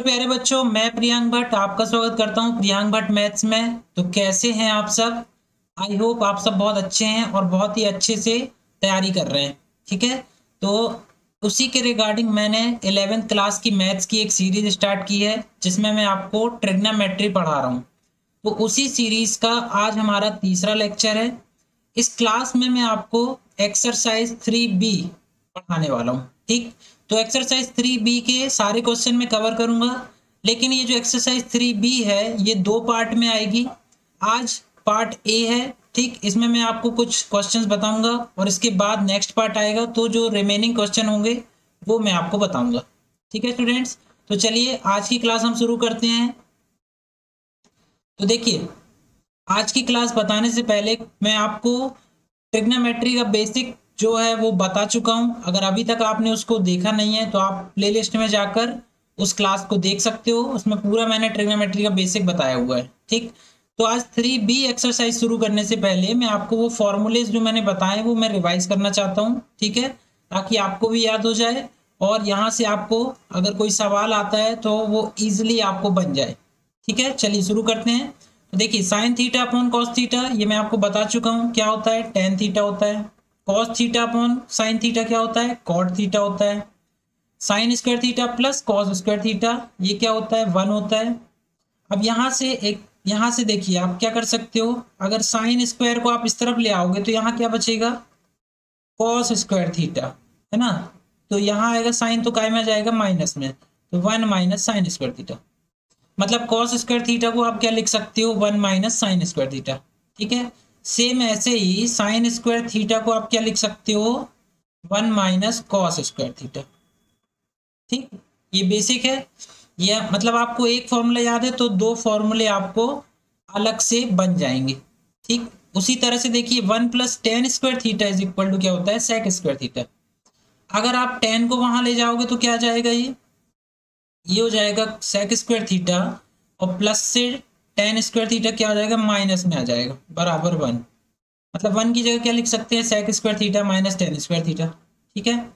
प्यारे बच्चों, मैं प्रियांक भट्ट आपका स्वागत करता हूँ प्रियांक भट्ट मैथ्स में। तो कैसे हैं आप सब? आई होप आप सब बहुत अच्छे हैं और बहुत ही अच्छे से तैयारी कर रहे हैं, ठीक है? तो उसी के रिगार्डिंग मैंने इलेवेंथ क्लास की मैथ्स की एक सीरीज़ स्टार्ट की है, जिसमें मैं आपको ट्रिग्नामेट्री पढ़ा रहा हूँ। तो उसी सीरीज़ का आज हमारा तीसरा लेक्चर है। इस क्लास में मैं आपको एक्सरसाइज थ्री बी पढ़ाने वाला हूँ, ठीक? तो एक्सरसाइज थ्री बी के सारे क्वेश्चन में कवर करूँगा। लेकिन ये जो एक्सरसाइज थ्री बी है, ये दो पार्ट में आएगी। आज पार्ट ए है, ठीक? इसमें मैं आपको कुछ क्वेश्चंस बताऊँगा और इसके बाद नेक्स्ट पार्ट आएगा। तो जो रिमेनिंग क्वेश्चन होंगे, वो मैं आपको बताऊँगा। ठीक है स्टूडेंट्स तो चलिए, आज की क्लास हम शुरू करते हैं। तो देखिए, आज की क्लास बताने से पहले मैं आपको ट्रिग्नोमेट्री का बेसिक जो है वो बता चुका हूँ। अगर अभी तक आपने उसको देखा नहीं है तो आप प्लेलिस्ट में जाकर उस क्लास को देख सकते हो। उसमें पूरा मैंने ट्रिग्नोमेट्री का बेसिक बताया हुआ है, ठीक? तो आज थ्री बी एक्सरसाइज शुरू करने से पहले मैं आपको वो फॉर्मूलेज जो मैंने बताए, वो मैं रिवाइज करना चाहता हूँ, ठीक है? ताकि आपको भी याद हो जाए और यहाँ से आपको अगर कोई सवाल आता है तो वो ईजिली आपको बन जाए, ठीक है? चलिए शुरू करते हैं। तो देखिए sine theta upon cos theta ये मैं आपको बता चुका हूँ। क्या होता है? टेन थीटा होता है। Cos theta upon sine theta क्या होता है? कॉट थीटा होता है। Sine square theta plus cos square theta ये क्या होता है? वन होता है। अब यहाँ से एक, यहाँ से देखिए, आप क्या कर सकते हो? अगर साइन स्क्वायर को आप इस तरफ़ ले आओगे तो यहाँ क्या बचेगा? कॉस स्क्वायर थीटा है ना? तो यहाँ आएगा साइन तो काय में जाएगा? माइनस में। तो one minus sine square theta मतलब कॉस स्क्वायर थीटा को आप क्या लिख सकते हो? One minus sine square theta ठीक है? सेम ऐसे ही साइन स्क्वायर थीटा को आप क्या लिख सकते हो? One minus cos square theta ठीक? ये बेसिक है। ये मतलब आपको एक फॉर्मूला याद है तो दो फॉर्मूले आपको अलग से बन जाएँगे। ठीक? उसी तरह से देखिए, one plus tan square theta is equal to क्या होता है? सेक स्क्वायर थीटा अगर आप टेन को वहाँ ले जाओगे तो क्या जाएगा ये? ये हो जाएगा सेक स्क्वायर थीटा और प्लस से टेन स्क्वायर थीटा क्या हो जाएगा? माइनस में आ जाएगा। बराबर वन। मतलब वन की जगह क्या लिख सकते हैं? Sec square theta minus tan square theta ठीक है?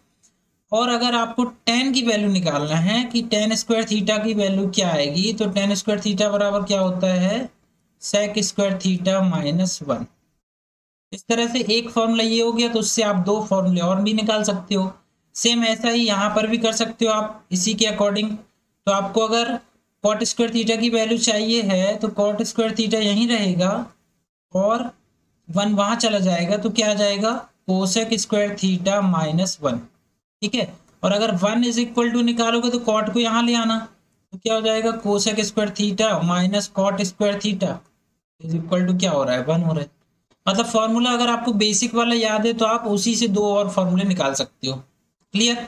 और अगर आपको टेन की वैल्यू निकालना है कि टेन स्क्वायर थीटा की वैल्यू क्या आएगी तो टेन स्क्वायर थीटा बराबर क्या होता है? Sec square theta minus one. इस तरह से एक फॉर्मूला ये हो गया तो उससे आप दो फॉर्मूले और भी निकाल सकते हो। सेम ऐसा ही यहाँ पर भी कर सकते हो आप, इसी के अकॉर्डिंग तो आपको अगर कॉट स्क्वायर थीटा की वैल्यू चाहिए है तो कॉट स्क्वायर थीटा यहीं रहेगा, और वन वहाँ चला जाएगा तो क्या आ जाएगा? Cosec square theta minus one ठीक है? और अगर वन इज़ इक्वल टू निकालोगे तो कॉट को यहाँ ले आना तो क्या हो जाएगा? Cosec square theta minus cot square theta is equal to क्या हो रहा है? वन हो रहा है। मतलब फॉर्मूला अगर आपको बेसिक वाला याद है तो आप उसी से दो और फॉर्मूले निकाल सकते हो। क्लियर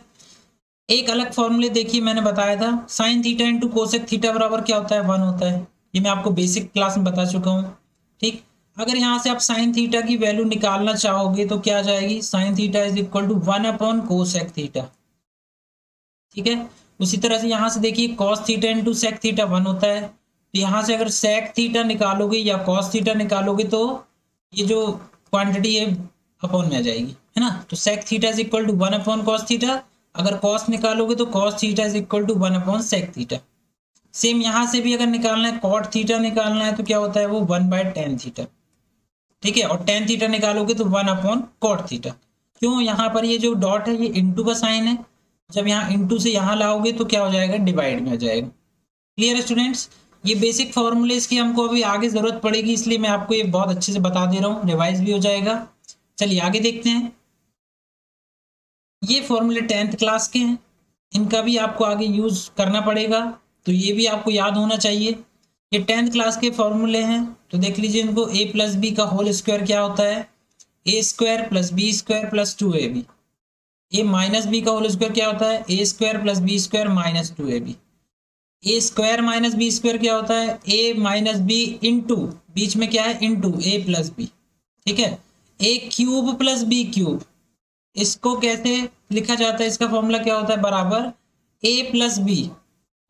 एक अलग फॉर्मूले देखिए, मैंने बताया था। Sine theta into cosec theta बराबर क्या होता है? वन होता है। ये मैं आपको बेसिक क्लास में बता चुका हूँ। ठीक? अगर यहाँ से आप साइन थीटा की वैल्यू निकालना चाहोगे तो क्या जाएगी? Sine theta is equal to one upon cosec theta ठीक है? उसी तरह से यहाँ से देखिए cos theta into sec theta one होता है। तो यहाँ से अगर सेक थीटा निकालोगे या कॉस थीटा निकालोगे तो ये जो क्वांटिटी है अपॉन में आ जाएगी। है ना? तो sec theta is equal to one upon cos theta अगर कॉस निकालोगे तो cos theta is equal to one upon sec theta same यहाँ से भी अगर निकालना है कॉट थीटा निकालना है तो क्या होता है वो वन बाय टेन थीटा ठीक है? और टेन थीटा निकालोगे तो वन अपॉन कॉट थीटा क्यों? यहाँ पर ये जो डॉट है, ये इंटू का साइन है. जब यहाँ इंटू से यहाँ लाओगे तो क्या हो जाएगा? डिवाइड में आ जाएगा. क्लियर है स्टूडेंट्स ये बेसिक फॉर्मूलेज की हमको अभी आगे ज़रूरत पड़ेगी, इसलिए मैं आपको ये बहुत अच्छे से बता दे रहा हूँ. रिवाइज भी हो जाएगा. चलिए, आगे देखते हैं. ये फॉर्मूले टेंथ क्लास के हैं। इनका भी आपको आगे यूज़ करना पड़ेगा। तो ये भी आपको याद होना चाहिए। ये टेंथ क्लास के फॉर्मूले हैं। तो देख लीजिए इनको ए प्लस बी का होल स्क्वायर क्या होता है? A square plus B square plus two A B A minus B का होल स्क्वायर क्या होता है? A square plus B square minus two A B A square minus B square क्या होता है? ए माइनस बी इंटू बीच में क्या है? इंटू ए प्लस बी ठीक है? A cube plus B cube इसको कैसे लिखा जाता है? इसका फॉर्मूला क्या होता है? बराबर ए प्लस बी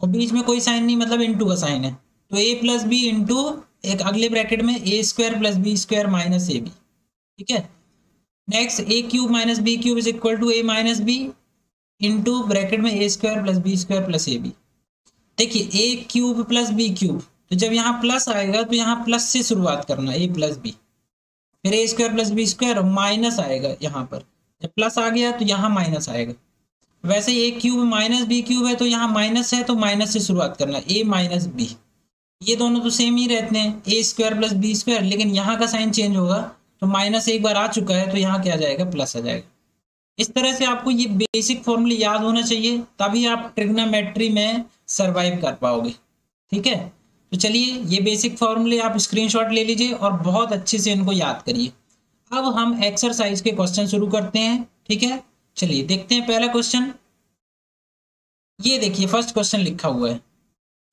और बीच में कोई साइन नहीं मतलब इंटू का साइन है। तो ए प्लस बी इंटू एक अगले ब्रैकेट में A square plus B square minus A B ठीक है? Next A cube minus B cube is equal to A minus B into bracket में A square plus B square plus A B देखिए A cube plus B cube तो जब यहाँ plus आएगा तो यहाँ प्लस से शुरुआत करना ए प्लस बी फिर A square plus B square minus आएगा यहाँ पर। जब प्लस आ गया तो यहाँ माइनस आएगा। वैसे A cube minus B cube है तो यहाँ माइनस है तो माइनस से शुरुआत करना ए माइनस बी ये दोनों तो सेम ही रहते हैं। A square plus B square लेकिन यहाँ का साइन चेंज होगा तो माइनस एक बार आ चुका है तो यहाँ क्या जाएगा? प्लस आ जाएगा। इस तरह से आपको ये बेसिक फॉर्मूले याद होना चाहिए, तभी आप ट्रिग्नोमेट्री में सरवाइव कर पाओगे। ठीक है? तो चलिए, ये बेसिक फॉर्मूले आप स्क्रीनशॉट ले लीजिए और बहुत अच्छे से इनको याद करिए। अब हम एक्सरसाइज के क्वेश्चन शुरू करते हैं, ठीक है? चलिए, देखते हैं पहला क्वेश्चन ये देखिए फ़र्स्ट क्वेश्चन लिखा हुआ है।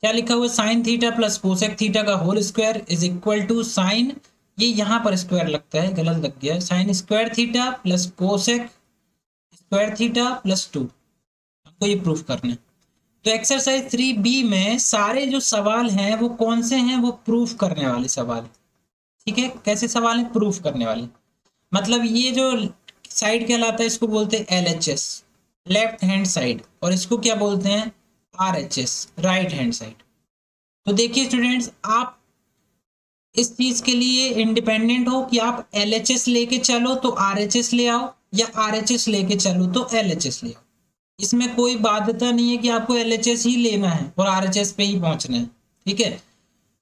क्या लिखा हुआ है? Sine theta plus cosec theta का whole square is equal to sine ये यहाँ पर स्क्वायर लगता है, गलत लग गया sine square theta plus cosec square theta plus two आपको ये प्रूफ करना है। तो एक्सरसाइज थ्री बी में सारे जो सवाल हैं, वो कौन से हैं? वो प्रूफ करने वाले सवाल। ठीक है? कैसे सवाल हैं? प्रूफ करने वाले। मतलब ये जो साइड कहलाता है, इसको बोलते हैं L H S left hand side और इसको क्या बोलते हैं? R H S right hand side तो देखिए स्टूडेंट्स आप इस चीज़ के लिए इंडिपेंडेंट हो कि आप एल एच एस लेके चलो तो आर एच एस ले आओ या आर एच एस लेके चलो तो एल एच एस ले आओ। इसमें कोई बाध्यता नहीं है कि आपको एल एच एस ही लेना है और आर एच एस पे ही पहुँचना है। ठीक है?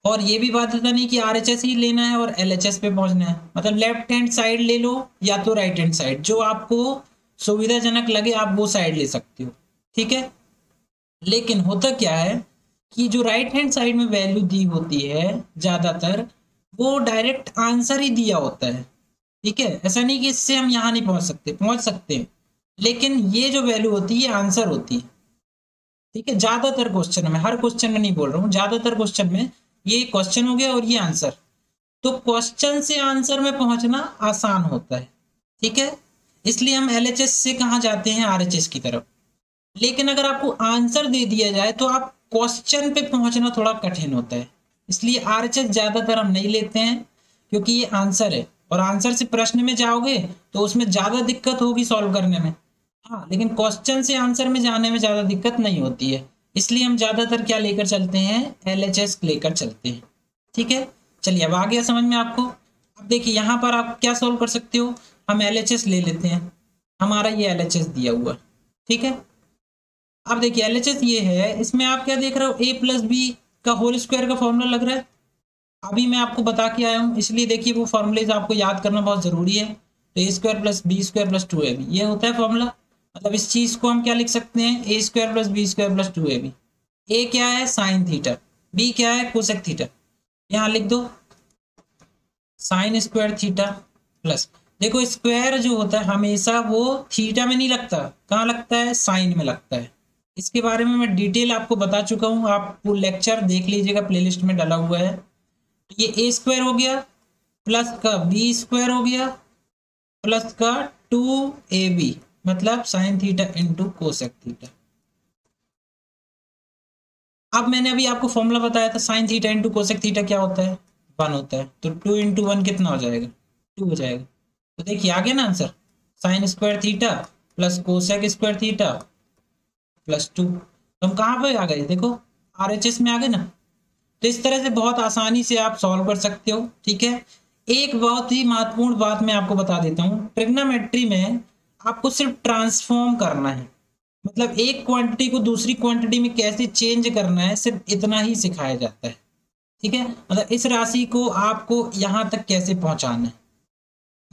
और ये भी बात बाध्यता नहीं कि आर ही लेना है और एल पे पहुँचना है। मतलब लेफ़्ट हैंड साइड ले लो या तो राइट हैंड साइड जो आपको सुविधाजनक लगे, आप वो साइड ले सकते हो। ठीक है? लेकिन होता क्या है कि जो राइट हैंड साइड में वैल्यू दी होती है ज़्यादातर, वो डायरेक्ट आंसर ही दिया होता है। ठीक है? ऐसा नहीं कि इससे हम यहाँ नहीं पहुँच सकते। पहुँच सकते हैं। लेकिन ये जो वैल्यू होती है आंसर होती है। ठीक है? ज़्यादातर क्वेश्चन में, हर क्वेश्चन में नहीं बोल रहा हूँ, ज़्यादातर क्वेश्चन में ये क्वेश्चन हो गया और ये आंसर तो क्वेश्चन से आंसर में पहुँचना आसान होता है, ठीक है? इसलिए हम एलएचएस से कहा जाते हैं? आरएचएस की तरफ़. लेकिन अगर आपको आंसर दे दिया जाए तो आप क्वेश्चन पे पहुँचना थोड़ा कठिन होता है. इसलिए आरएचएस ज़्यादातर हम नहीं लेते हैं, क्योंकि ये आंसर है. और आंसर से प्रश्न में जाओगे तो उसमें ज़्यादा दिक्कत होगी सॉल्व करने में. हाँ लेकिन क्वेश्चन से आंसर में जाने में ज़्यादा दिक्कत नहीं होती है. इसलिए हम ज़्यादातर क्या लेकर चलते हैं? एलएचएस लेकर चलते हैं। ठीक है? चलिए, अब आ गया समझ में आपको? अब देखिए, यहाँ पर आप क्या सोल्व कर सकते हो? हम एलएचएस ले लेते हैं। हमारा ये एलएचएस दिया हुआ। ठीक है? अब देखिए एलएचएस ये है, इसमें आप क्या देख रहे हो? ए प्लस बी का होल स्क्वायर का फॉर्मूला लग रहा है। अभी मैं आपको बता के आया हूँ, इसलिए देखिए, वो फॉर्मूलेज आपको याद करना बहुत ज़रूरी है। तो A square plus B square plus two A B ये होता है फॉर्मूला मतलब इस चीज़ को हम क्या लिख सकते हैं? A square plus B square plus two A B A क्या है? साइन थीटा बी क्या है? कोसेक थीटा यहाँ लिख दो। साइन स्क्वायर थीटा प्लस देखो स्क्वायर जो होता है, हमेशा वो थीटा में नहीं लगता। कहाँ लगता है? साइन में लगता है। इसके बारे में मैं डिटेल आपको बता चुका हूँ। आप वो लेक्चर देख लीजिएगा प्लेलिस्ट में डाला हुआ है। तो ये ए स्क्वायर हो गया प्लस का बी स्क्वायर हो गया प्लस का टू ए बी मतलब sine theta into cosec theta. अब मैंने अभी आपको फॉर्मूला बताया था, sine theta into cosec theta क्या होता है? वन होता है। तो टू इंटू वन कितना हो जाएगा? टू हो जाएगा। तो देखिए, आ गया ना answer sine square theta plus cosec square theta plus two तो हम कहाँ पे आ गए? देखो आर एच एस में आ गए ना? तो इस तरह से बहुत आसानी से आप सॉल्व कर सकते हो, ठीक है? एक बहुत ही महत्वपूर्ण बात मैं आपको बता देता हूँ। ट्रिग्नोमेट्री में आपको सिर्फ़ ट्रांसफॉर्म करना है। मतलब एक क्वांटिटी को दूसरी क्वांटिटी में कैसे चेंज करना है, सिर्फ़ इतना ही सिखाया जाता है। ठीक है? मतलब इस राशि को आपको यहाँ तक कैसे पहुंचाना है?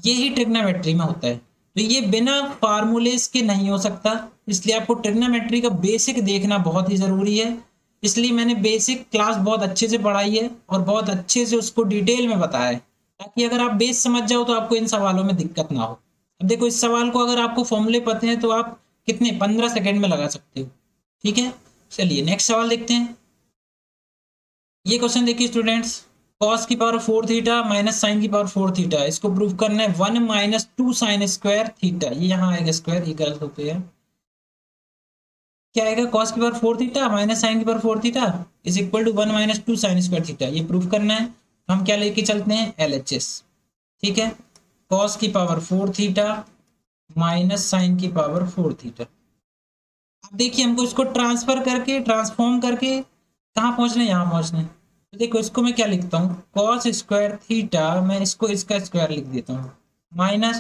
ये ही ट्रिग्नोमेट्री में होता है। तो ये बिना फार्मूलेस के नहीं हो सकता। इसलिए आपको ट्रिग्नोमेट्री का बेसिक देखना बहुत ही ज़रूरी है। इसलिए मैंने बेसिक क्लास बहुत अच्छे से पढ़ाई है और बहुत अच्छे से उसको डिटेल में बताया है। ताकि अगर आप बेस समझ जाओ तो आपको इन सवालों में दिक्कत ना हो। देखो, इस सवाल को अगर आपको फॉर्मूले पते हैं तो आप कितने? पंद्रह सेकेंड में लगा सकते हो। ठीक है? चलिए नेक्स्ट सवाल देखते हैं। ये क्वेश्चन देखिए स्टूडेंट्स कॉस की power four theta minus sine की पावर फोर थीटा इसको प्रूव करना है one minus two sine square theta ये यहाँ आएगा स्क्वायर ये गलत होते हैं। क्या आएगा? कॉस की power four theta minus sine की power four theta is equal to one minus two sine square theta ये प्रूव करना है। हम क्या लेके चलते हैं? एलएचएस ठीक है? कॉस की power four theta minus sine की पावर फोर थीटा अब देखिए हमको इसको ट्रांसफ़र करके ट्रांसफॉर्म करके कहाँ पहुँचना है? यहाँ पहुँचना तो देखो, इसको मैं क्या लिखता हूँ? कॉस स्क्वायर थीटा मैं इसको इसका स्क्वायर लिख देता हूँ। माइनस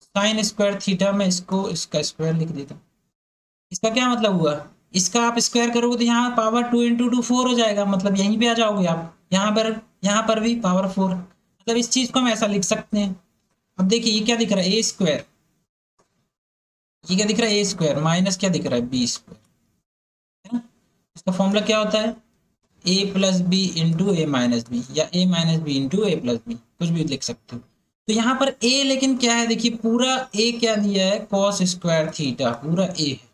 साइन स्क्वायर थीटा मैं इसको इसका स्क्वायर लिख देता हूँ। इसका क्या मतलब हुआ? इसका आप स्क्वायर करोगे तो यहाँ power two into two four हो जाएगा। मतलब यहीं पे आ जाओगे आप। यहाँ पर यहाँ पर भी पावर फोर मतलब इस चीज़ को हम ऐसा लिख सकते हैं। अब देखिए, ये क्या दिख रहा है? ए स्क्वायर ये क्या दिख रहा है? ए स्क्वायर माइनस क्या दिख रहा है? बी स्क्वायर है ना? इसका फॉर्मूला क्या होता है? A plus B into A minus B या A minus B into A plus B कुछ भी लिख सकते हो। तो यहाँ पर ए लेकिन क्या है? देखिए, पूरा ए क्या दिया है? कॉस स्क्वायर थीटा पूरा ए है।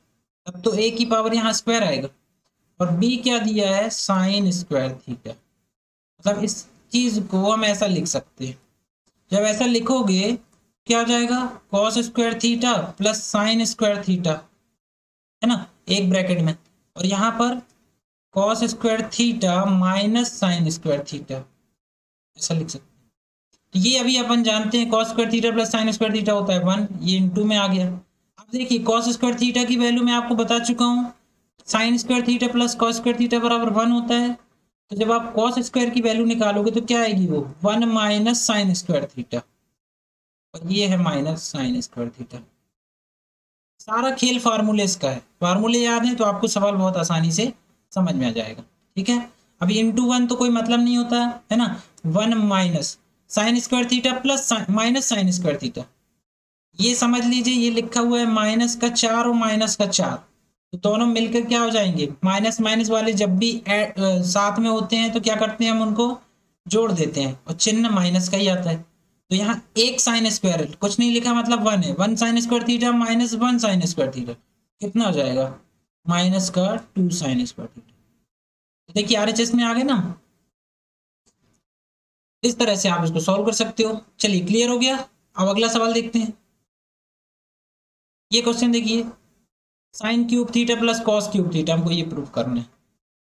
तब तो ए की पावर यहाँ स्क्वायर आएगा। और बी क्या दिया है? साइन स्क्वायर थीटा मतलब इस चीज़ को हम ऐसा लिख सकते हैं। जब ऐसा लिखोगे, क्या हो जाएगा? Cos square theta plus sine square theta है ना? एक ब्रैकेट में। और यहाँ पर cos square theta minus sine square theta ऐसा लिख सकते तो ये अभी अपन जानते हैं cos square theta plus sine square theta होता है वन ये इंटू में आ गया। अब देखिए कॉस स्क्वायर थीटा की वैल्यू मैं आपको बता चुका हूँ। Sine square theta plus cos square theta बराबर वन होता है। तो जब आप कॉस स्क्वायर की वैल्यू निकालोगे तो क्या आएगी वो? One minus sine square theta और ये है माइनस साइन स्क्वायर थीटा सारा खेल फार्मूले का है। फार्मूले याद है तो आपको सवाल बहुत आसानी से समझ में आ जाएगा। ठीक है? अभी इंटू वन तो कोई मतलब नहीं होता, है ना? One minus sine square theta plus minus sine square theta ये समझ लीजिए, ये लिखा हुआ है माइनस का चार और माइनस का चार। दोनों मिलकर क्या हो जाएँगे? माइनस माइनस वाले जब भी एड साथ में होते हैं तो क्या करते हैं हम उनको? जोड़ देते हैं और चिन्ह माइनस का ही आता है। तो यहाँ एक साइन स्क्वायर कुछ नहीं लिखा मतलब वन है। One sine square theta minus one sine square theta कितना हो जाएगा? माइनस का टू साइन स्क्वायर थीटा तो देखिए आर एच एस में आ गए ना। इस तरह से आप इसको सॉल्व कर सकते हो। चलिए क्लियर हो गया। अब अगला सवाल देखते हैं। ये क्वेश्चन देखिए। Sine cube theta plus cos cube theta, हमको ये प्रूफ करना है।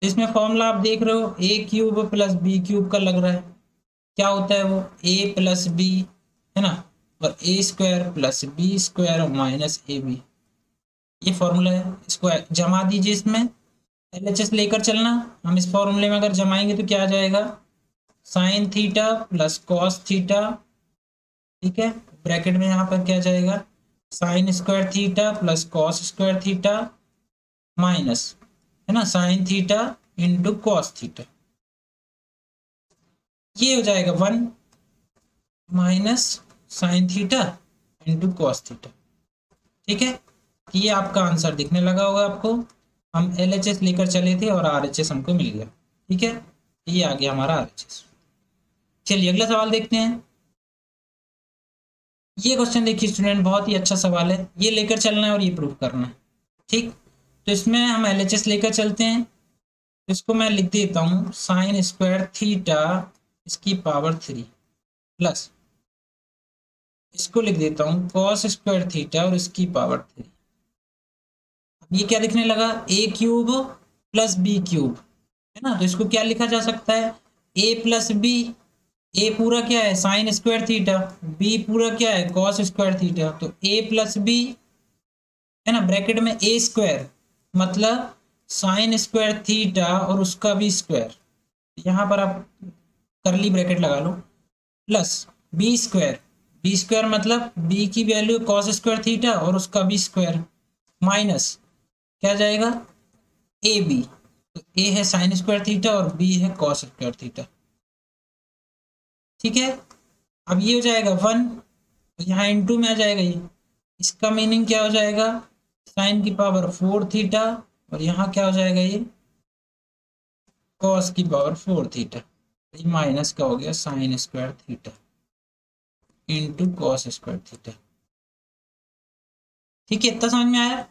इसमें फॉर्मूला आप देख रहे हो, A cube plus B cube का लग रहा है। क्या होता है वो? ए प्लस बी, है ना? और A square plus B square minus A B. ये फॉर्मूला है, इसको जमा दीजिए इसमें। एल एच एस लेकर चलना। हम इस फॉर्मूले में अगर जमाएँगे तो क्या आ जाएगा? Sine theta plus cos theta, ठीक है? ब्रैकेट में यहाँ पर क्या जाएगा? Sine square theta plus cos square theta minus, है ना? Sine theta into cos theta. ये हो जाएगा one minus sine theta into cos theta. ठीक है? ये आपका आंसर दिखने लगा होगा आपको। हम एल एच एस लेकर चले थे और आर एच एस हमको मिल गया। ठीक है? ये आ गया हमारा आर एच एस चलिए अगला सवाल देखते हैं। ये क्वेश्चन देखिए स्टूडेंट बहुत ही अच्छा सवाल है। ये लेकर चलना है और ये प्रूव करना है। ठीक? तो इसमें हम एलएचएस लेकर चलते हैं। इसको मैं लिख देता हूँ। साइन स्क्वायर थीटा इसकी पावर थ्री प्लस इसको लिख देता हूँ। कॉस स्क्वायर थीटा और इसकी पावर थ्री अब ये क्या लिखने लगा? A cube plus B cube है ना? तो इसको क्या लिखा जा सकता है? ए प्लस बी ए पूरा क्या है? साइन स्क्वायर थीटा बी पूरा क्या है? कॉस स्क्वायर थीटा तो ए प्लस बी है ना? ब्रैकेट में ए स्क्वायर मतलब साइन स्क्वायर थीटा और उसका भी स्क्वायर यहाँ पर आप करली ब्रैकेट लगा लो. Plus B square B square मतलब बी की वैल्यू कॉस स्क्वायर थीटा और उसका भी स्क्वायर माइनस क्या जाएगा? ए बी तो ए है साइन स्क्वायर थीटा और बी है कॉस स्क्वायर थीटा ठीक है? अब ये हो जाएगा वन यहाँ इंटू में आ जाएगा ये। इसका मीनिंग क्या हो जाएगा? साइन की पावर फोर थीटा और यहाँ क्या हो जाएगा ये? कॉस की पावर फोर थीटा ये माइनस का हो गया sine square theta into cos square theta ठीक है, इतना समझ में आया?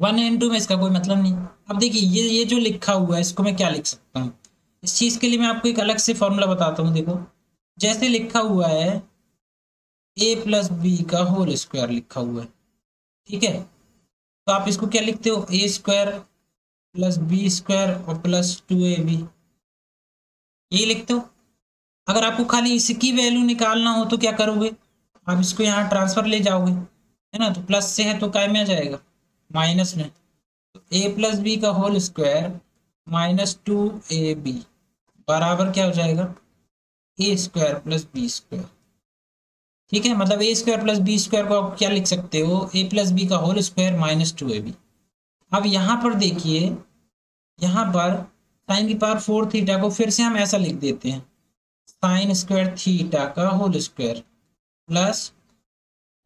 वन इंटू में इसका कोई मतलब नहीं। अब देखिए, ये ये जो लिखा हुआ है, इसको मैं क्या लिख सकता हूँ? इस चीज़ के लिए मैं आपको एक अलग से फॉर्मूला बताता हूँ, देखो। जैसे लिखा हुआ है ए प्लस बी का होल स्क्वायर लिखा हुआ है। ठीक है? तो आप इसको क्या लिखते हो? A square plus B square और प्लस टू ए बी ये लिखते हो? अगर आपको खाली इसकी वैल्यू निकालना हो तो क्या करोगे? आप इसको यहाँ ट्रांसफ़र ले जाओगे, है ना? तो प्लस से है तो काय में आ जाएगा? माइनस में। तो ए प्लस बी का whole square minus two A B बराबर क्या हो जाएगा? A square plus B square. ठीक है? मतलब A square plus B square को आप क्या लिख सकते हो? ए प्लस बी का whole square minus two A B. अब यहाँ पर देखिए, यहाँ पर साइन की पावर फोर थीटा को फिर से हम ऐसा लिख देते हैं। साइन स्क्वायर थीटा का whole square plus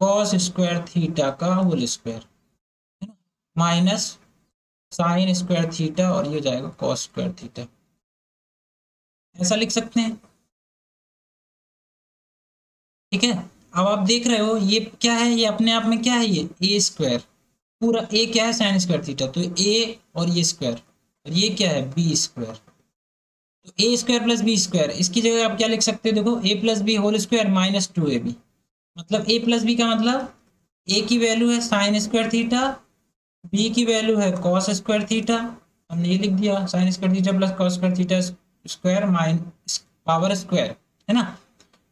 cos square theta का whole square. Minus sine square theta और ये हो जाएगा कॉस स्क्वायर थीटा। ऐसा लिख सकते हैं? ठीक है? अब आप देख रहे हो, ये क्या है? ये अपने आप में क्या है ये? ए स्क्वायर पूरा ए क्या है? साइन स्क्वायर थीटा तो ए और ये स्क्वायर और ये क्या है? बी स्क्वायर तो A square plus B square इसकी जगह आप क्या लिख सकते हो? देखो A plus B whole square minus two A B मतलब ए प्लस बी का मतलब ए की वैल्यू है साइन स्क्वायर थीटा बी की वैल्यू है कॉस स्क्वायर थीटा हमने ये लिख दिया sine square theta plus cos square theta square mine power square है ना?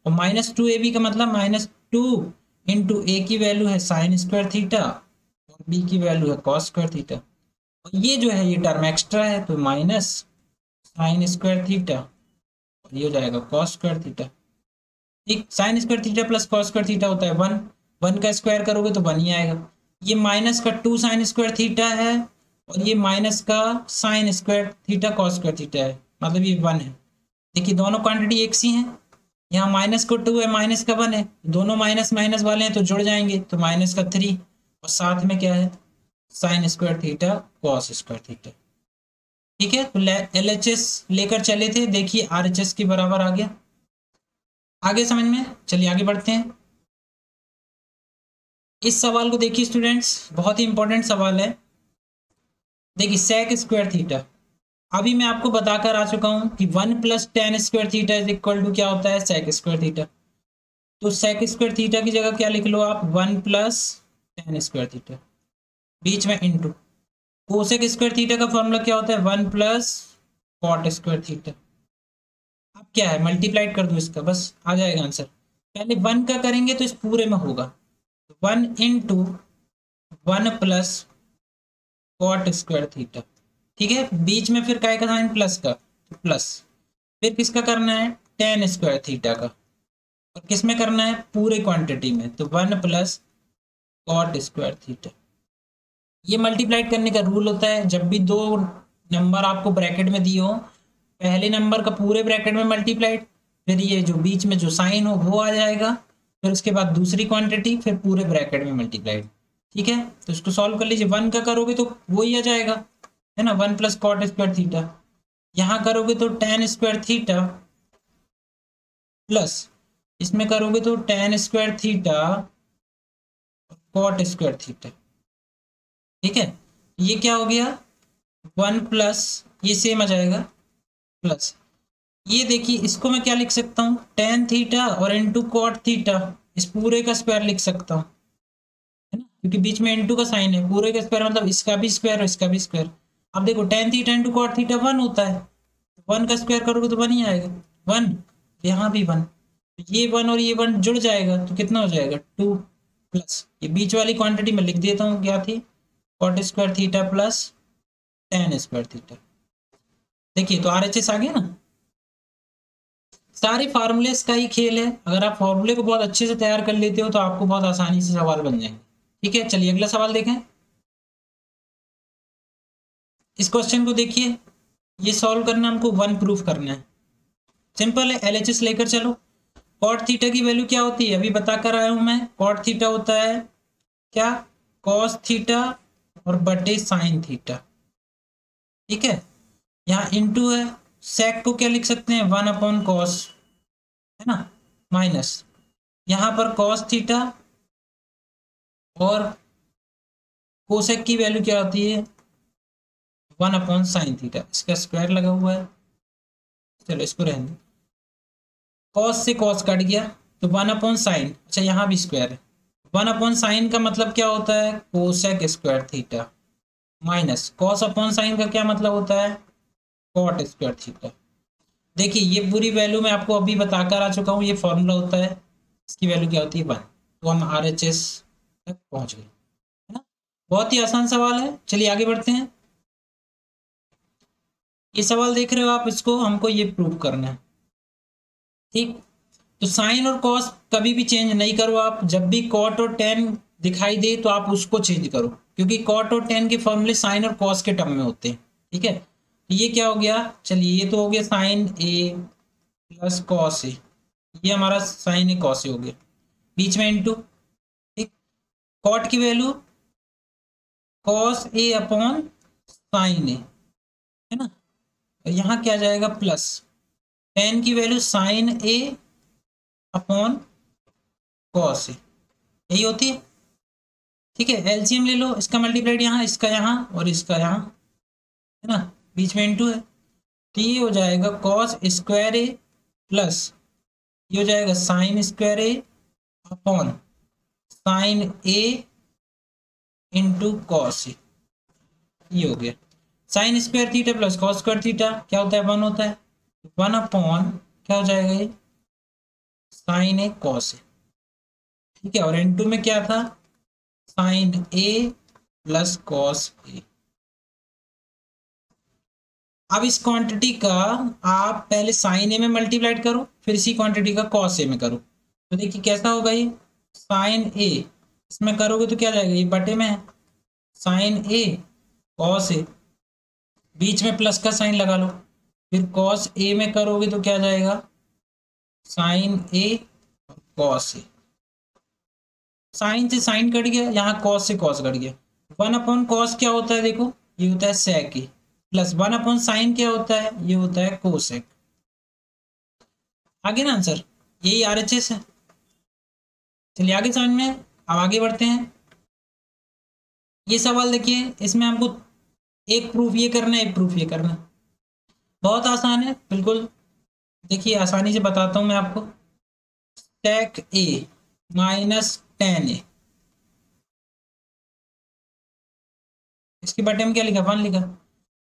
और माइनस टू ए बी का मतलब माइनस टू इंटू ए की वैल्यू है साइन स्क्वायर थीटा और बी की वैल्यू है कॉस स्क्वायर थीटा। और ये जो है, ये टर्म एक्स्ट्रा है तो माइनस साइन स्क्वायर थीटा और ये हो जाएगा कॉस स्क्वायर थीटा। ठीक sine square theta plus cos square theta होता है वन। वन का स्क्वायर करोगे तो वन ही आएगा। ये माइनस का टू साइन स्क्वायर थीटा है और ये माइनस का sine square theta cos square theta है मतलब ये वन है। देखिए, दोनों क्वांटिटी एक सी हैं। यहाँ माइनस को टू है, माइनस का वन है, दोनों माइनस माइनस वाले हैं तो जुड़ जाएँगे तो माइनस का थ्री और साथ में क्या है? Sine square theta cos square theta ठीक है तो एल एच एस लेकर चले थे, देखिए आर एच एस के बराबर आ गया। आगे समझ में? चलिए आगे बढ़ते हैं। इस सवाल को देखिए स्टूडेंट्स बहुत ही इंपॉर्टेंट सवाल है। देखिए सेक स्क्वायर थीटा अभी मैं आपको बताकर आ चुका हूँ कि one plus tan square theta is equal to क्या होता है? सेक स्क्वायर थीटा तो सेक स्क्वायर थीटा की जगह क्या लिख लो आप? One plus tan square theta. बीच में इंटू कोसेक स्क्वायर थीटा का फॉर्मूला क्या होता है? One plus cot square theta अब क्या है? मल्टीप्लाइड कर दो इसका। बस आ जाएगा आंसर पहले वन का करेंगे तो इस पूरे में होगा। One into one plus cot square theta ठीक है? बीच में फिर का साइन? प्लस का। प्लस। फिर किसका करना है? टेन स्क्वायर थीटा का। और किसमें करना है? पूरे क्वांटिटी में। तो one plus cot square theta ये मल्टीप्लाइड करने का रूल होता है। जब भी दो नंबर आपको ब्रैकेट में दिए हो, पहले नंबर का पूरे ब्रैकेट में मल्टीप्लाइड फिर ये जो बीच में जो साइन हो, वो आ जाएगा। फिर उसके बाद दूसरी क्वांटिटी फिर पूरे ब्रैकेट में मल्टीप्लाइड ठीक है? तो इसको सॉल्व कर लीजिए। वन का करोगे तो वो ही आ जाएगा। है ना, one plus cot square theta यहाँ करोगे तो टेन स्क्वायर थीटा प्लस इसमें करोगे तो tan square theta cot square theta ठीक है? ये क्या हो गया? वन प्लस, ये सेम आ जाएगा प्लस ये देखिए, इसको मैं क्या लिख सकता हूँ? टेन थीटा और इंटू कॉट थीटा इस पूरे का स्क्वायर लिख सकता हूँ। है ना? क्योंकि बीच में इंटू का साइन है। पूरे का स्क्वायर मतलब इसका भी स्क्वायर और इसका भी स्क्वायर अब देखो टेन थी theta into cot theta one होता है। वन का स्क्वायर करोगे तो वन ही आएगा। वन यहाँ भी वन तो ये वन और ये वन जुड़ जाएगा तो कितना हो जाएगा? टू प्लस ये बीच वाली क्वांटिटी में लिख देता हूँ, क्या थी? Cot square theta plus tan square theta. देखिए तो आर एच एस आ गया ना? सारे फार्मूलेस का ही खेल है। अगर आप फॉर्मूले को बहुत अच्छे से तैयार कर लेते हो तो आपको बहुत आसानी से सवाल बन जाएँगे। ठीक है, चलिए अगला सवाल देखें। इस क्वेश्चन को देखिए। ये सॉल्व करना हमको वन प्रूफ करना है। सिंपल है एलएचएस लेकर चलो। कॉट थीटा की वैल्यू क्या होती है? अभी बता कर आया हूँ मैं। कॉट थीटा होता है क्या? कॉस थीटा और बटे साइन थीटा ठीक है? यहाँ इंटू है। सेक को क्या लिख सकते हैं? वन अपॉन कॉस है ना? माइनस यहाँ पर कॉस थीटा और कोसेक की वैल्यू क्या होती है? वन अपॉन साइन थीटा, इसका स्क्वायर लगा हुआ है। चलो इसको रहने दो। कॉस से कॉस कट गया तो वन अपॉन साइन अच्छा यहाँ भी स्क्वायर है। वन अपॉन साइन का मतलब क्या होता है? Cosec square theta minus cos upon sine का क्या मतलब होता है? कॉट स्क्वायर थीटा देखिए, ये पूरी वैल्यू मैं आपको अभी बताकर आ चुका हूँ, ये फॉर्मूला होता है। इसकी वैल्यू क्या होती है? वन। तो हम आर एच एस तक पहुँच गए। है ना? बहुत ही आसान सवाल है। चलिए आगे बढ़ते हैं। ये सवाल देख रहे हो आप, इसको हमको ये प्रूव करना है। ठीक? तो साइन और कॉस कभी भी चेंज नहीं करो आप। जब भी कॉट और टेन दिखाई दे तो आप उसको चेंज करो। क्योंकि कॉट और टेन के फॉर्मूले साइन और कॉस के टर्म में होते हैं। ठीक है? तो ये क्या हो गया? चलिए, ये तो हो गया sine A plus cos A ये हमारा साइन ए कॉस ए हो गया। बीच में इंटू ठीक? कॉट की value cos A upon sine A है ना? यहाँ क्या जाएगा प्लस टेन की value sine A upon cos A यही होती है। ठीक है एलसीएम ले लो, इसका मल्टीप्लाइड यहाँ, इसका यहाँ और इसका यहाँ। है ना? बीच में इंटू है। तो ये हो जाएगा कॉस स्क्वायर ए प्लस ये हो जाएगा sine square A upon sine A into cos A ये हो गया। Sine square theta plus cos square theta, क्या होता है? वन होता है। वन अपॉन, क्या हो जाएगा ये? Sine A cos A. ठीक है, और एन टू में क्या था? Sine A plus cos A. अब इस क्वांटिटी का आप पहले साइन ए में मल्टीप्लाइड करो, फिर इसी क्वांटिटी का कॉस ए में करो। तो देखिए कैसा होगा ये? साइन ए, इसमें करोगे तो क्या जाएगा? ये बटे में है। साइन ए कॉस ए। बीच में प्लस का साइन लगा लो। फिर कॉस ए में करोगे तो क्या जाएगा? Sine A cos A sine से साइन कट गया, यहाँ कॉस से कॉस कट गया। वन अपॉन कॉस क्या होता है देखो? ये होता है sec A plus one upon sine क्या होता है? ये होता है कोसेक आगे ना आंसर यही आर एच एस है। चलिए आगे समझ में, अब आगे बढ़ते हैं। ये सवाल देखिए, इसमें हमको एक प्रूफ ये करना, एक प्रूफ ये करना। बहुत आसान है, बिल्कुल। देखिए, आसानी से बताता हूँ मैं आपको। Sec A minus tan A इसके बटे में क्या लिखा? वन लिखा।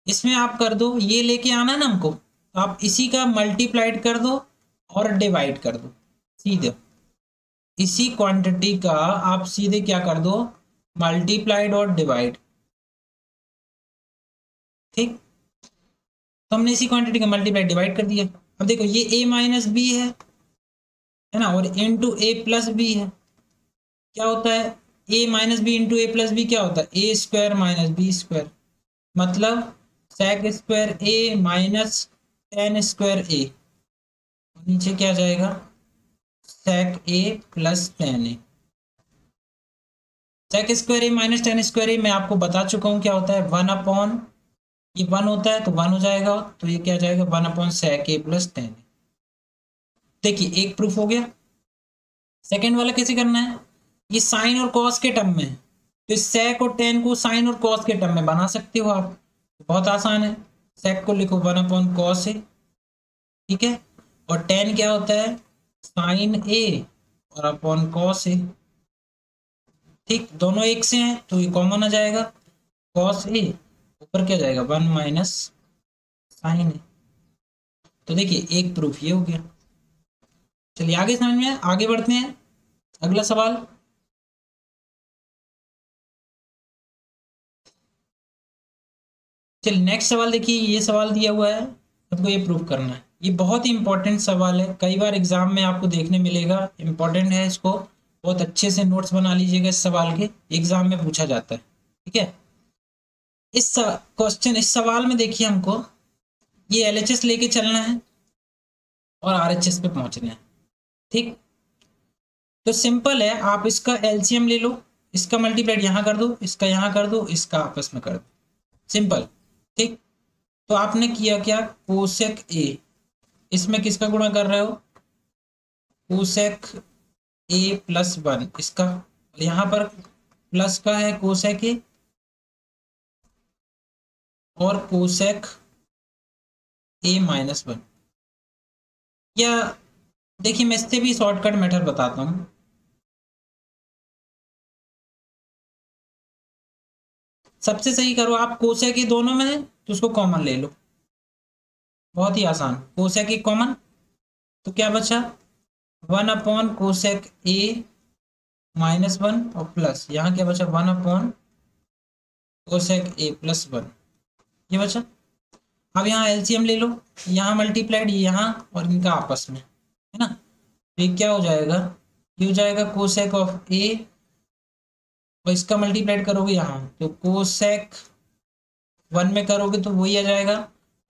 इसमें आप कर दो, ये लेके आना ना हमको। आप इसी का मल्टीप्लाइड कर दो और डिवाइड कर दो। सीधे। इसी क्वांटिटी का आप सीधे क्या कर दो? मल्टीप्लाइड और डिवाइड ठीक? तो हमने इसी क्वांटिटी का मल्टीप्लाई डिवाइड कर दिया। अब देखो, ये ए माइनस बी है है ना? और into A plus B है। क्या होता है? A minus B into A plus B क्या होता है? A square minus B square मतलब sec square A minus tan square A नीचे क्या जाएगा? Sec A plus tan A sec square A minus tan square A मैं आपको बता चुका हूँ क्या होता है? वन अपॉन ये वन होता है तो वन हो जाएगा तो ये क्या जाएगा? One upon sec A plus tan देखिए, एक प्रूफ हो गया। सेकेंड वाला कैसे करना है? ये साइन और कॉस के टर्म में तो सेक और टेन को साइन और कॉस के टर्म में बना सकते हो आप। बहुत आसान है। सेक को लिखो वन अपॉन कॉस ए ठीक है? और टेन क्या होता है? साइन ए और अपॉन कॉस ए ठीक? दोनों एक से हैं तो ये कॉमन आ जाएगा। कॉस ए ऊपर क्या जाएगा? वन माइनस साइन तो देखिए, एक प्रूफ ये हो गया। चलिए, आगे समझ में आगे बढ़ते हैं। अगला सवाल। चलिए नेक्स्ट सवाल देखिए, ये सवाल दिया हुआ है। आपको ये प्रूफ करना है। ये बहुत ही इंपॉर्टेंट सवाल है। कई बार एग्ज़ाम में आपको देखने मिलेगा इंपॉर्टेंट है इसको। बहुत अच्छे से नोट्स बना लीजिएगा इस सवाल के। एग्ज़ाम में पूछा जाता है। ठीक है? इस क्वेश्चन इस सवाल में देखिए हमको, ये एलएचएस लेके चलना है और आरएचएस पे पहुँचना है, ठीक? तो सिंपल है, आप इसका एलसीएम ले लो, इसका मल्टीप्लाइड यहाँ कर दो, इसका यहाँ कर दो, इसका आपस में कर दो सिंपल ठीक? तो आपने किया क्या? कोसेक ए इसमें किसका गुणा कर रहे हो? कोसेक ए प्लस वन इसका, यहाँ पर प्लस का है कोसेक ए और कोसेक ए माइनस वन या देखिए मैं इससे भी शॉर्टकट मेथड बताता हूँ। सबसे सही करो, आप कोसेक ए दोनों में तो उसको कॉमन ले लो। बहुत ही आसान। कोसेक ए कॉमन तो क्या बचा? One upon cosec A minus one और प्लस यहाँ क्या बचा? One upon cosec A plus one ये बचा अब यहाँ एलसीएम ले लो, यहाँ मल्टीप्लाइड यहाँ और इनका आपस में, है ना? तो ये क्या हो जाएगा? ये हो जाएगा कोसेक ऑफ़ ए और इसका मल्टीप्लाइड करोगे यहाँ। तो कोसेक वन में करोगे तो वही आ जाएगा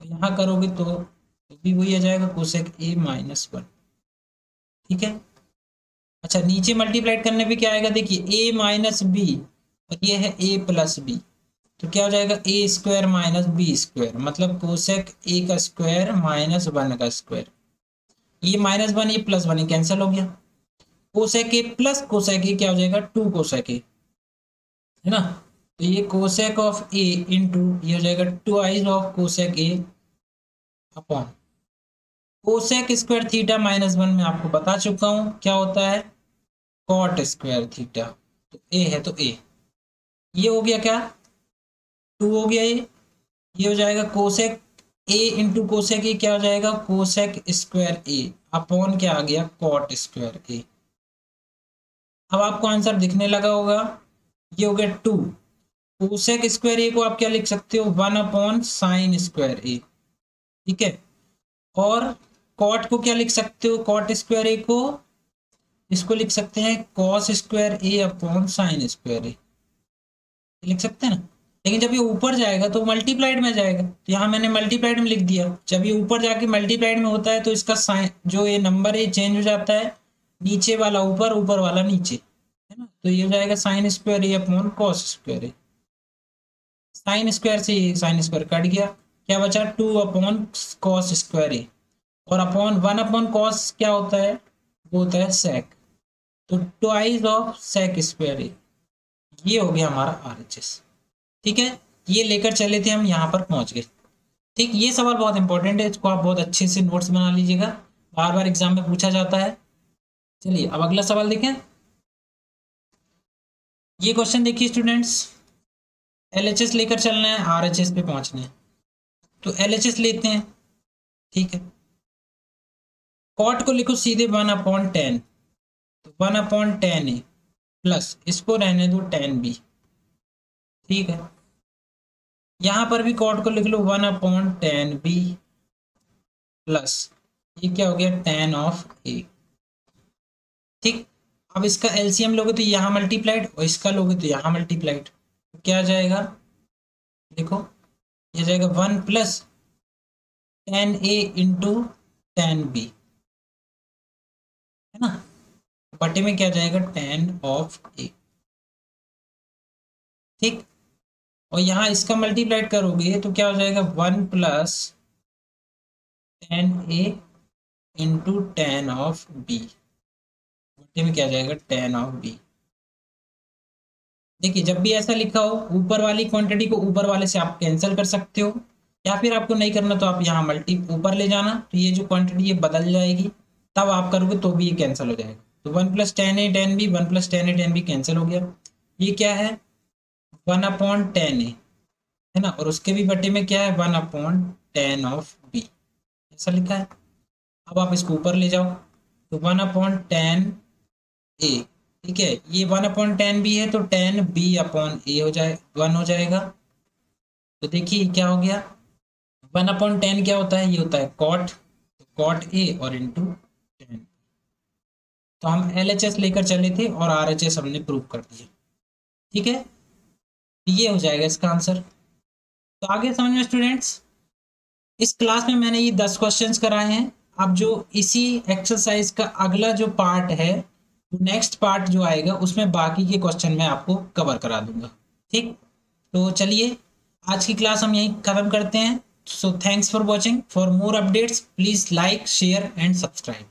यहाँ करोगे तो भी वही आ जाएगा कोसेक ए माइनस वन ठीक है? अच्छा नीचे मल्टीप्लाइड करने पे क्या आएगा? देखिए ए माइनस बी और ये है ए प्लस बी तो क्या हो जाएगा? A square minus B square मतलब कोसेक ए का स्क्वायर माइनस वन का स्क्वायर ये माइनस वन ये प्लस वन कैंसिल हो गया। Cosec A plus cosec A क्या हो जाएगा? टू कोसेक ए है ना? तो ये कोसेक ऑफ़ ए इंटू ये हो जाएगा twice of cosec A upon cosec square theta minus one में आपको बता चुका हूँ, क्या होता है? कॉट स्क्वायर थीटा तो ए है तो ए ये हो गया क्या? टू हो गया ये। ये हो जाएगा cosec A into cosec A क्या हो जाएगा? कोसेक स्क्वायर ए अपॉन क्या आ गया? कॉट स्क्वायर ए अब आपको आंसर दिखने लगा होगा। ये हो गया टू कोसेक स्क्वायर ए को आप क्या लिख सकते हो? One upon sine square A ठीक है? और कॉट को क्या लिख सकते हो? कॉट स्क्वायर ए को? इसको लिख सकते हैं cos square A upon sine square A लिख सकते हैं ना? लेकिन जब ये ऊपर जाएगा तो मल्टीप्लाइड में जाएगा। तो यहाँ मैंने मल्टीप्लाइड में लिख दिया। जब ये ऊपर जाके मल्टीप्लाइड में होता है तो इसका साइन जो ये नंबर है चेंज हो जाता है। नीचे वाला ऊपर ऊपर वाला नीचे। है ना? तो ये हो जाएगा sine square A upon cos square A sine square से ये साइन स्क्वायर कट गया। क्या बचा? Two upon cos square A और अपॉन वन अपॉन कॉस क्या होता है? वो होता है सेक तो twice of sec square A ये हो गया हमारा आर एच एस ठीक है? ये लेकर चले थे हम, यहाँ पर पहुँच गए। ठीक, ये सवाल बहुत इंपॉर्टेंट है, इसको आप बहुत अच्छे से नोट्स बना लीजिएगा। बार बार एग्ज़ाम में पूछा जाता है। चलिए, अब अगला सवाल देखें। ये क्वेश्चन देखिए स्टूडेंट्स एल एच एस लेकर चलना है आर एच एस पे पहुँचना है। तो एल एच एस लेते हैं। ठीक है? कॉट को लिखो सीधे वन अपॉन टेन तो one upon tan A plus इसको रहने दो टेन बी ठीक है? यहाँ पर भी कॉट को लिख लो one upon tan B plus. ये क्या हो गया? Tan of A. ठीक? अब इसका एलसीएम लोगे तो यहाँ मल्टीप्लाइड और इसका लोगे तो यहाँ मल्टीप्लाइड। तो क्या जाएगा? देखो, ये जाएगा one plus tan A into tan B. है ना? बटे में क्या जाएगा? Tan of A. ठीक? और यहाँ इसका मल्टीप्लाइड करोगे तो क्या हो जाएगा? One plus tan A into tan of B में क्या जाएगा? टेन ऑफ़ बी देखिए, जब भी ऐसा लिखा हो, ऊपर वाली क्वांटिटी को ऊपर वाले से आप कैंसिल कर सकते हो, या फिर आपको नहीं करना तो आप यहाँ मल्टी ऊपर ले जाना तो ये जो क्वांटिटी ये बदल जाएगी। तब आप करोगे तो भी ये कैंसिल हो जाएगा। तो one plus tan A tan B one plus tan A tan B cancel हो गया। ये क्या है? वन अपॉन टेन ए, है ना? और उसके भी बटे में क्या है? One upon tan of B. ऐसा लिखा है? अब आप इसको ऊपर ले जाओ। तो वन अपॉन टेन ए, ठीक है? ये वन अपॉन टेन बी है तो टेन बी अपॉन ए हो जाए, वन हो जाएगा। तो देखिए क्या हो गया? वन अपॉन टेन क्या होता है? ये होता है कॉट कॉट ए और इंटू टेन। तो हम एल एच एस लेकर चले थे और आर एच एस हमने प्रूव कर दिया। ठीक है? ये हो जाएगा इसका आंसर। तो आगे समझ में स्टूडेंट्स इस क्लास में मैंने ये दस क्वेश्चंस कराए हैं। अब जो इसी एक्सरसाइज का अगला जो पार्ट है नेक्स्ट पार्ट जो आएगा, उसमें बाकी के क्वेश्चन मैं आपको कवर करा दूँगा। ठीक? तो चलिए, आज की क्लास हम यहीं खत्म करते हैं। So thanks for watching for more updates please like share and subscribe